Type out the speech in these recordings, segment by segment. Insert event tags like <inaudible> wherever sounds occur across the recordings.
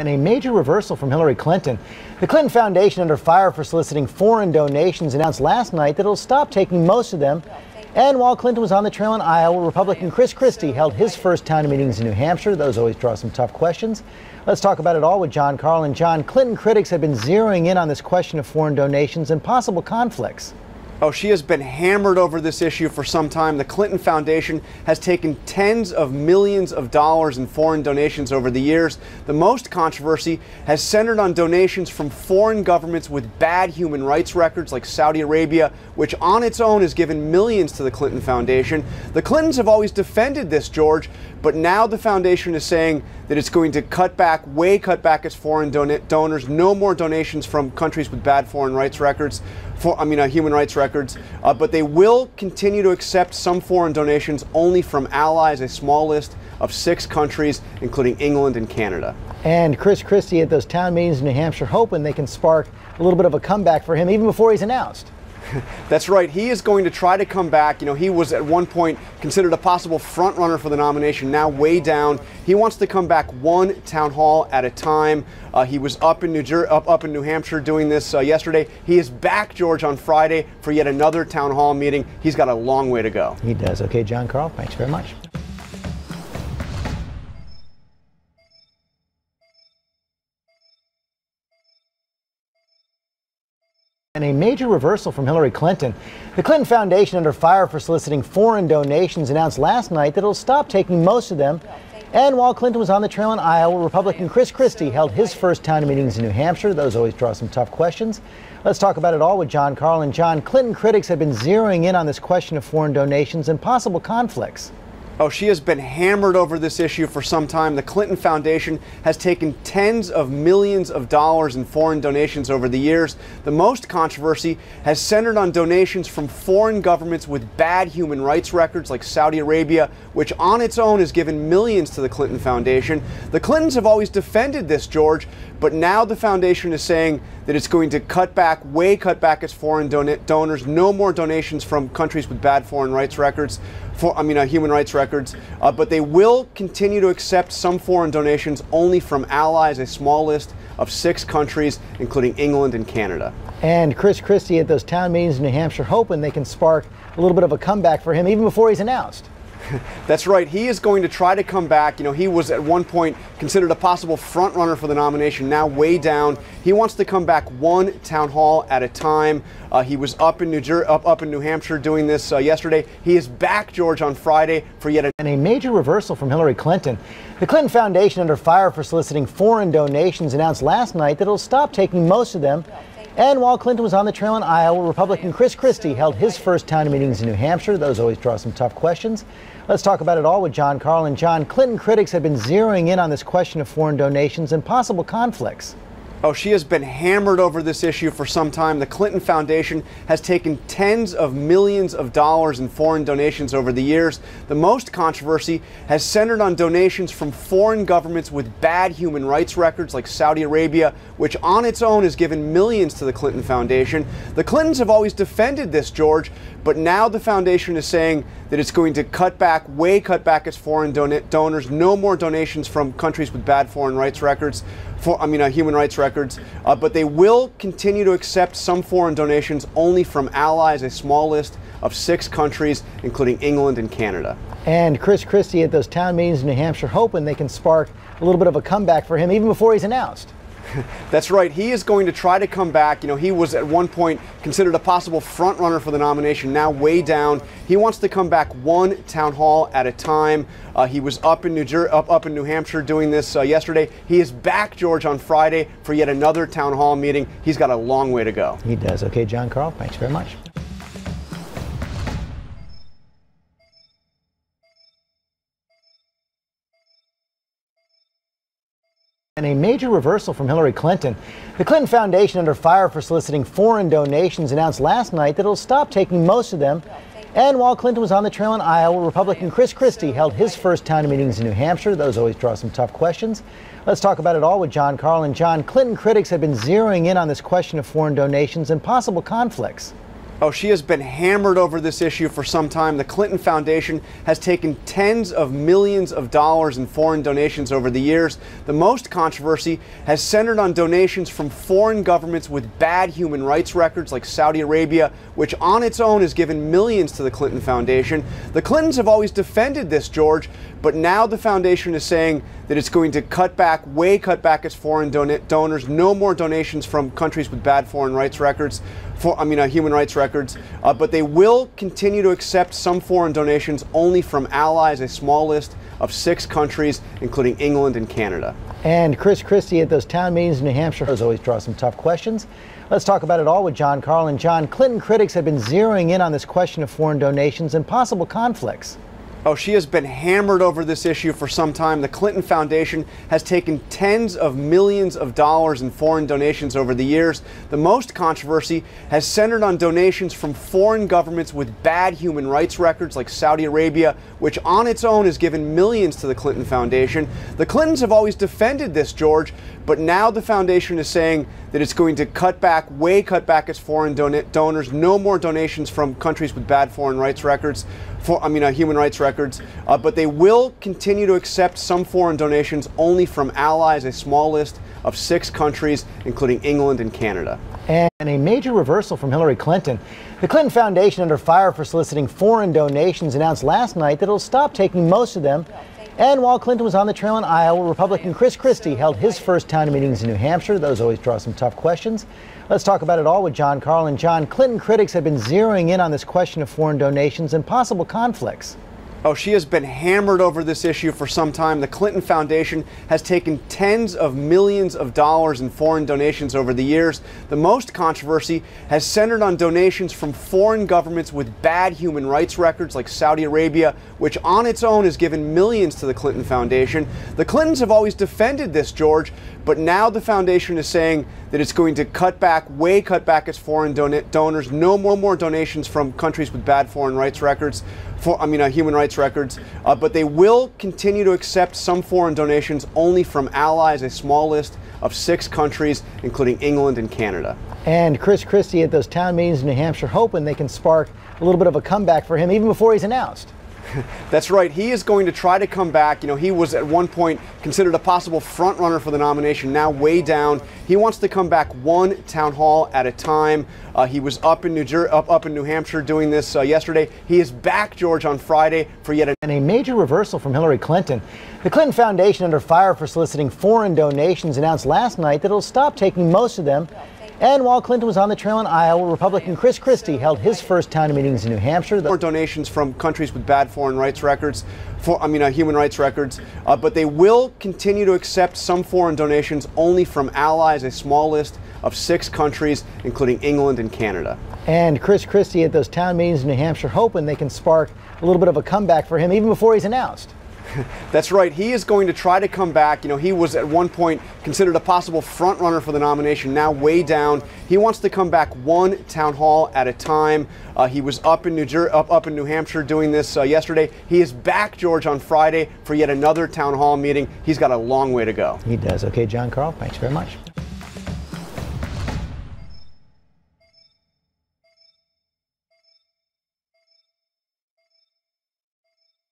And a major reversal from Hillary Clinton. The Clinton Foundation, under fire for soliciting foreign donations, announced last night that it'll stop taking most of them. And while Clinton was on the trail in Iowa, Republican Chris Christie held his first town meetings in New Hampshire. Those always draw some tough questions. Let's talk about it all with Jon Karl. And Jon, Clinton critics have been zeroing in on this question of foreign donations and possible conflicts. Oh, she has been hammered over this issue for some time. The Clinton Foundation has taken tens of millions of dollars in foreign donations over the years. The most controversy has centered on donations from foreign governments with bad human rights records, like Saudi Arabia, which on its own has given millions to the Clinton Foundation. The Clintons have always defended this, George, but now the foundation is saying that it's going to cut back, way cut back its foreign don- donors. No more donations from countries with bad foreign rights records, for, I mean, uh, human rights records. Uh, but they will continue to accept some foreign donations only from allies, a small list of six countries, including England and Canada. And Chris Christie at those town meetings in New Hampshire hoping they can spark a little bit of a comeback for him even before he's announced. <laughs> That's right. He is going to try to come back. You know, he was at one point considered a possible front runner for the nomination, now way down. He wants to come back one town hall at a time. Uh, he was up in New Jer- up, up in New Hampshire doing this uh, yesterday. He is back, George, on Friday for yet another town hall meeting. He's got a long way to go. He does. Okay, Jon Karl, thanks very much. And a major reversal from Hillary Clinton. The Clinton Foundation, under fire for soliciting foreign donations, announced last night that it'll stop taking most of them. And while Clinton was on the trail in Iowa, Republican Chris Christie held his first town meetings in New Hampshire. Those always draw some tough questions. Let's talk about it all with Jon Karl. And Jon, Clinton critics have been zeroing in on this question of foreign donations and possible conflicts. Oh, she has been hammered over this issue for some time. The Clinton Foundation has taken tens of millions of dollars in foreign donations over the years. The most controversy has centered on donations from foreign governments with bad human rights records, like Saudi Arabia, which on its own has given millions to the Clinton Foundation. The Clintons have always defended this, George, but now the foundation is saying that it's going to cut back, way cut back its foreign don- donors. No more donations from countries with bad foreign rights records, for, I mean, uh, human rights records. Uh, but they will continue to accept some foreign donations only from allies, a small list of six countries, including England and Canada. And Chris Christie at those town meetings in New Hampshire hoping they can spark a little bit of a comeback for him even before he's announced. <laughs> That's right. He is going to try to come back. You know, he was at one point considered a possible front runner for the nomination, now way down. He wants to come back one town hall at a time. Uh, he was up in New Jer- up, up in New Hampshire doing this uh, yesterday. He is back, George, on Friday for yet a- and a major reversal from Hillary Clinton. The Clinton Foundation, under fire for soliciting foreign donations, announced last night that it'll stop taking most of them and while Clinton was on the trail in Iowa, Republican Chris Christie held his first town meetings in New Hampshire. Those always draw some tough questions. Let's talk about it all with Jon Karl. And Jon, Clinton critics have been zeroing in on this question of foreign donations and possible conflicts. Oh, she has been hammered over this issue for some time. The Clinton Foundation has taken tens of millions of dollars in foreign donations over the years. The most controversy has centered on donations from foreign governments with bad human rights records, like Saudi Arabia, which on its own has given millions to the Clinton Foundation. The Clintons have always defended this, George, but now the foundation is saying that it's going to cut back, way cut back its foreign don- donors. No more donations from countries with bad foreign rights records, for, I mean, uh, human rights records. Uh, but they will continue to accept some foreign donations only from allies, a small list of six countries, including England and Canada. And Chris Christie at those town meetings in New Hampshire hoping they can spark a little bit of a comeback for him even before he's announced. <laughs> That's right. He is going to try to come back. You know, he was at one point considered a possible front runner for the nomination, now way down. He wants to come back one town hall at a time. Uh, he was up in New Jer- up, up in New Hampshire doing this uh, yesterday. He is back, George, on Friday for yet another town hall meeting. He's got a long way to go. He does. Okay, Jon Karl, thanks very much. And a major reversal from Hillary Clinton. The Clinton Foundation, under fire for soliciting foreign donations, announced last night that it'll stop taking most of them. And while Clinton was on the trail in Iowa, Republican Chris Christie held his first town meetings in New Hampshire. Those always draw some tough questions. Let's talk about it all with Jon Karl. And Jon, Clinton critics have been zeroing in on this question of foreign donations and possible conflicts. Oh, she has been hammered over this issue for some time. The Clinton Foundation has taken tens of millions of dollars in foreign donations over the years. The most controversy has centered on donations from foreign governments with bad human rights records, like Saudi Arabia, which on its own has given millions to the Clinton Foundation. The Clintons have always defended this, George, but now the foundation is saying that it's going to cut back, way cut back its foreign don- donors. No more donations from countries with bad foreign rights records, for, I mean, uh, human rights records. Uh, but they will continue to accept some foreign donations only from allies, a small list of six countries, including England and Canada. And Chris Christie at those town meetings in New Hampshire has always draw some tough questions. Let's talk about it all with Jon Karl. Jon, Clinton critics have been zeroing in on this question of foreign donations and possible conflicts. Oh, she has been hammered over this issue for some time. The Clinton Foundation has taken tens of millions of dollars in foreign donations over the years. The most controversy has centered on donations from foreign governments with bad human rights records, like Saudi Arabia, which on its own has given millions to the Clinton Foundation. The Clintons have always defended this, George, but now the foundation is saying that it's going to cut back, way cut back its foreign don- donors. No more donations from countries with bad foreign rights records for, I mean, uh, human rights records, uh, but they will continue to accept some foreign donations only from allies, a small list of six countries, including England and Canada. And a major reversal from Hillary Clinton. The Clinton Foundation, under fire for soliciting foreign donations, announced last night that it'll stop taking most of them. And while Clinton was on the trail in Iowa, Republican Chris Christie held his first town meetings in New Hampshire. Those always draw some tough questions. Let's talk about it all with Jon Karl. And Jon, Clinton critics have been zeroing in on this question of foreign donations and possible conflicts. Oh, she has been hammered over this issue for some time. The Clinton Foundation has taken tens of millions of dollars in foreign donations over the years. The most controversy has centered on donations from foreign governments with bad human rights records, like Saudi Arabia, which on its own has given millions to the Clinton Foundation. The Clintons have always defended this, George, but now the foundation is saying that it's going to cut back, way cut back its foreign don- donors. No more, more donations from countries with bad foreign rights records for, I mean, uh, human rights records, uh, but they will continue to accept some foreign donations only from allies, a small list of six countries, including England and Canada. And Chris Christie at those town meetings in New Hampshire hoping they can spark a little bit of a comeback for him even before he's announced. <laughs> That's right. He is going to try to come back. You know, he was at one point considered a possible front runner for the nomination, now way down. He wants to come back one town hall at a time. Uh, he was up in New Jer- up, up in New Hampshire doing this uh, yesterday. He is back, George, on Friday for yet a- and a major reversal from Hillary Clinton. The Clinton Foundation, under fire for soliciting foreign donations, announced last night that it'll stop taking most of them and while Clinton was on the trail in Iowa, Republican Chris Christie held his first town meetings in New Hampshire. More donations from countries with bad foreign rights records, for, I mean, uh, human rights records, uh, but they will continue to accept some foreign donations only from allies, a small list of six countries, including England and Canada. And Chris Christie at those town meetings in New Hampshire hoping they can spark a little bit of a comeback for him even before he's announced. <laughs> That's right. He is going to try to come back. You know, he was at one point considered a possible front runner for the nomination, now way down. He wants to come back one town hall at a time. Uh, he was up in New Jer- up, up in New Hampshire doing this uh, yesterday. He is back, George, on Friday for yet another town hall meeting. He's got a long way to go. He does. Okay, Jon Karl, thanks very much.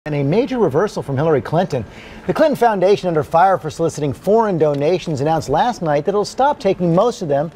And a major reversal from Hillary Clinton. The Clinton Foundation, under fire for soliciting foreign donations, announced last night that it'll stop taking most of them.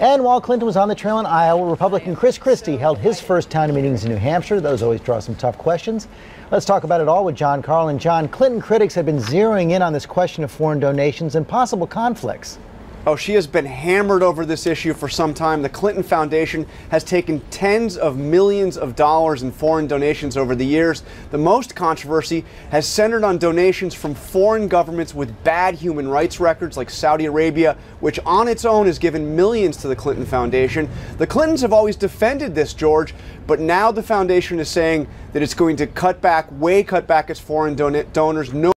And while Clinton was on the trail in Iowa, Republican Chris Christie held his first town meetings in New Hampshire. Those always draw some tough questions. Let's talk about it all with Jon Karl. And Jon, Clinton critics have been zeroing in on this question of foreign donations and possible conflicts. Oh, she has been hammered over this issue for some time. The Clinton Foundation has taken tens of millions of dollars in foreign donations over the years. The most controversy has centered on donations from foreign governments with bad human rights records, like Saudi Arabia, which on its own has given millions to the Clinton Foundation. The Clintons have always defended this, George, but now the foundation is saying that it's going to cut back, way cut back its foreign don- donors. No